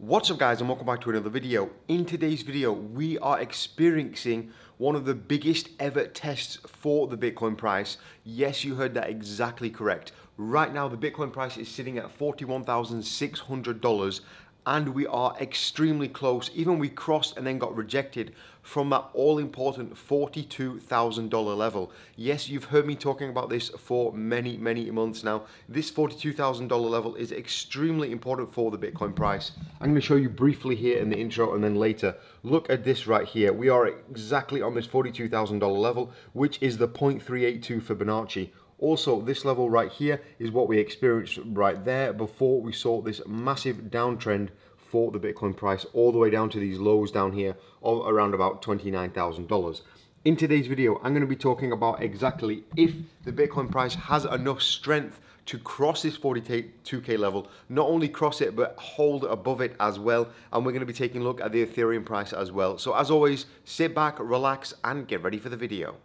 What's up guys and welcome back to another video. In today's video, we are experiencing one of the biggest ever tests for the Bitcoin price. Yes, you heard that exactly correct. Right now, the Bitcoin price is sitting at $41,600 and we are extremely close. Even we crossed and then got rejected from that all-important $42,000 level. Yes, you've heard me talking about this for many, many months now. This $42,000 level is extremely important for the Bitcoin price. I'm gonna show you briefly here in the intro and then later. Look at this right here. We are exactly on this $42,000 level, which is the 0.382 Fibonacci. Also, this level right here is what we experienced right there before we saw this massive downtrend for the Bitcoin price all the way down to these lows down here of around about $29,000. In today's video, I'm going to be talking about exactly if the Bitcoin price has enough strength to cross this 42k level, not only cross it, but hold above it as well. And we're going to be taking a look at the Ethereum price as well. So as always, sit back, relax, and get ready for the video.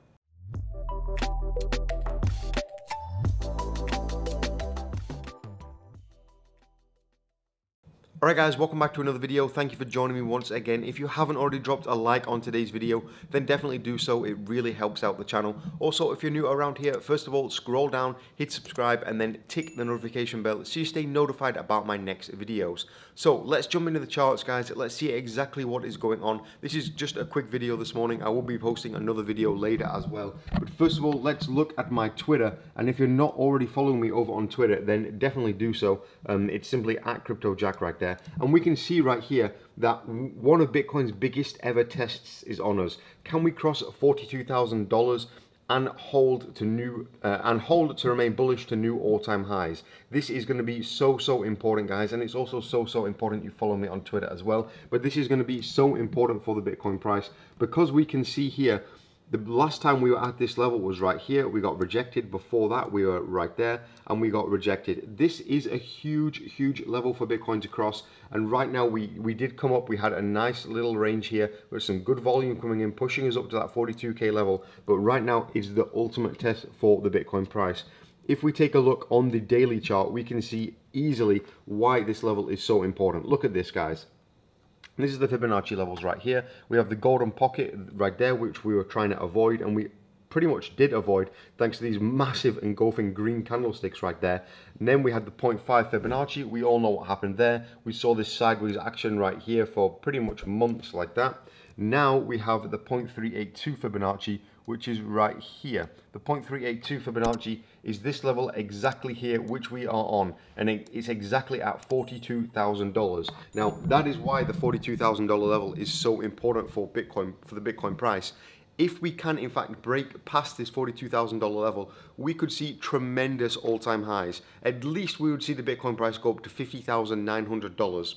Alright guys, welcome back to another video. Thank you for joining me once again. If you haven't already dropped a like on today's video, then definitely do so. It really helps out the channel. Also, if you're new around here, first of all, scroll down, hit subscribe, and then tick the notification bell so you stay notified about my next videos. So let's jump into the charts, guys. Let's see exactly what is going on. This is just a quick video this morning. I will be posting another video later as well. But first of all, let's look at my Twitter. And if you're not already following me over on Twitter, then definitely do so. Um, it's simply at CryptoJack right there there. And we can see right here that one of Bitcoin's biggest ever tests is on us. Can we cross $42,000 and hold to new uh, and hold to remain bullish to new all-time highs this is going to be so so important guys and it's also so so important you follow me on twitter as well but this is going to be so important for the bitcoin price because we can see here the last time we were at this level was right here. We got rejected. Before that, we were right there and we got rejected. This is a huge, huge level for Bitcoin to cross. And right now we, we did come up. We had a nice little range here with some good volume coming in, pushing us up to that 42K level. But right now is the ultimate test for the Bitcoin price. If we take a look on the daily chart, we can see easily why this level is so important. Look at this, guys. This is the Fibonacci levels right here. We have the golden pocket right there, which we were trying to avoid, and we pretty much did avoid thanks to these massive engulfing green candlesticks right there. And then we had the 0.5 Fibonacci. We all know what happened there. We saw this sideways action right here for pretty much months like that. Now we have the 0.382 Fibonacci, which is right here. The 0.382 Fibonacci is this level exactly here, which we are on, and it's exactly at $42,000. Now, that is why the $42,000 level is so important for Bitcoin, for the Bitcoin price. If we can, in fact, break past this $42,000 level, we could see tremendous all-time highs. At least we would see the Bitcoin price go up to $50,900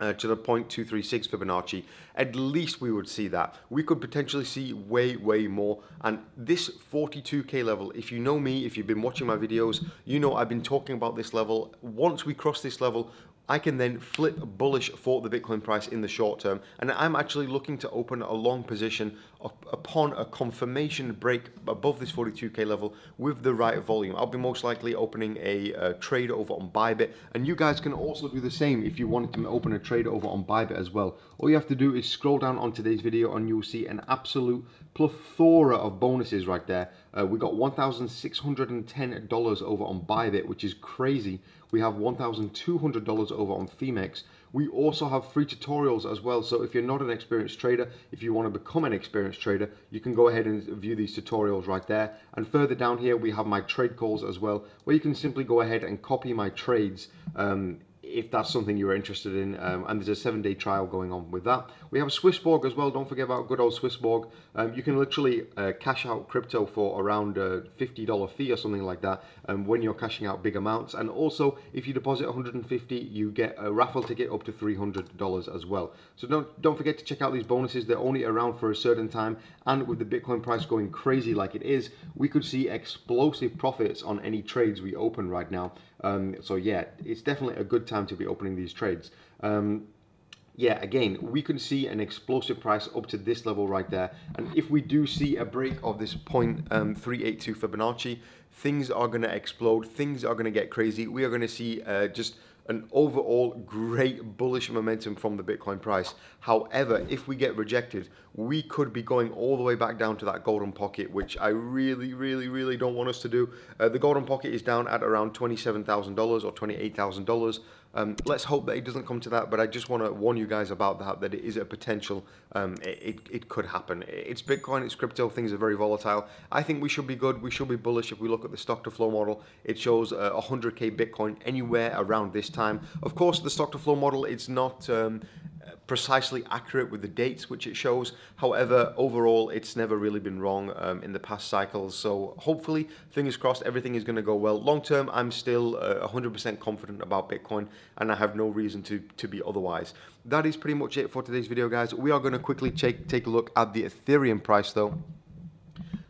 uh, to the 0.236 Fibonacci, at least we would see that. We could potentially see way, way more. And this 42K level, if you know me, if you've been watching my videos, you know I've been talking about this level. Once we cross this level, I can then flip bullish for the Bitcoin price in the short term. And I'm actually looking to open a long position upon a confirmation break above this 42k level with the right volume. I'll be most likely opening a, a trade over on Bybit. And you guys can also do the same if you wanted to open a trade over on Bybit as well. All you have to do is scroll down on today's video and you'll see an absolute plethora of bonuses right there. Uh, we got $1,610 over on Bybit, which is crazy. We have $1,200 over on Phemex. We also have free tutorials as well. So if you're not an experienced trader, if you want to become an experienced trader, you can go ahead and view these tutorials right there. And further down here, we have my trade calls as well, where you can simply go ahead and copy my trades um, if that's something you're interested in. Um, and there's a seven day trial going on with that. We have Swissborg as well. Don't forget about good old Swissborg. Um, you can literally uh, cash out crypto for around a $50 fee or something like that um, when you're cashing out big amounts. And also, if you deposit 150, you get a raffle ticket up to $300 as well. So don't, don't forget to check out these bonuses. They're only around for a certain time. And with the Bitcoin price going crazy like it is, we could see explosive profits on any trades we open right now. Um, so yeah, it's definitely a good time to be opening these trades. Um, yeah, again, we can see an explosive price up to this level right there. And if we do see a break of this point um, 382 Fibonacci, things are going to explode. Things are going to get crazy. We are going to see uh, just an overall great bullish momentum from the Bitcoin price. However, if we get rejected, we could be going all the way back down to that golden pocket, which I really, really, really don't want us to do. Uh, the golden pocket is down at around $27,000 or $28,000. Um, let's hope that it doesn't come to that, but I just want to warn you guys about that, that it is a potential, um, it, it, could happen. It's Bitcoin, it's crypto, things are very volatile. I think we should be good, we should be bullish if we look at the stock to flow model. It shows uh, 100k Bitcoin anywhere around this time. Of course, the stock to flow model, it's not um, precisely accurate with the dates which it shows. However, overall, it's never really been wrong um, in the past cycles. So hopefully, fingers crossed, everything is going to go well. Long term, I'm still 100% uh, confident about Bitcoin, and I have no reason to, to be otherwise. That is pretty much it for today's video, guys. We are going to quickly take, take a look at the Ethereum price, though.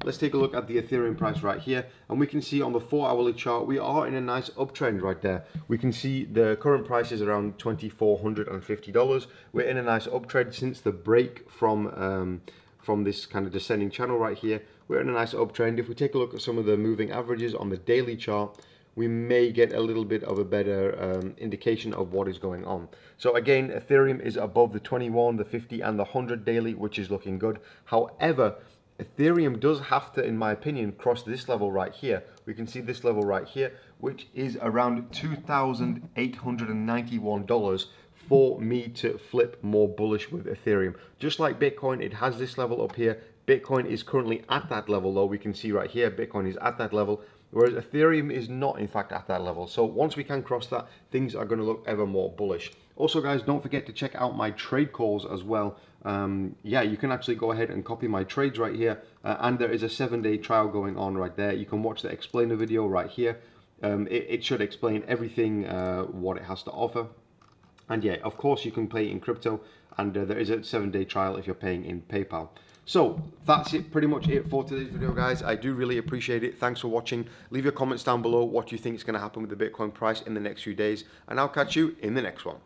Let's take a look at the Ethereum price right here. And we can see on the four hourly chart, we are in a nice uptrend right there. We can see the current price is around $2,450. We're in a nice uptrend since the break from, um, from this kind of descending channel right here. We're in a nice uptrend. If we take a look at some of the moving averages on the daily chart, we may get a little bit of a better um, indication of what is going on. So again, Ethereum is above the 21, the 50 and the 100 daily, which is looking good. However, Ethereum does have to, in my opinion, cross this level right here. We can see this level right here, which is around $2,891 for me to flip more bullish with Ethereum. Just like Bitcoin, it has this level up here. Bitcoin is currently at that level though. We can see right here, Bitcoin is at that level, whereas Ethereum is not in fact at that level. So once we can cross that, things are gonna look ever more bullish. Also guys, don't forget to check out my trade calls as well. Um, yeah, you can actually go ahead and copy my trades right here. Uh, and there is a seven day trial going on right there. You can watch the explainer video right here. Um, it, it, should explain everything, uh, what it has to offer. And yeah, of course you can pay in crypto and uh, there is a seven day trial if you're paying in PayPal. So that's it, pretty much it for today's video, guys. I do really appreciate it. Thanks for watching. Leave your comments down below what you think is going to happen with the Bitcoin price in the next few days, and I'll catch you in the next one.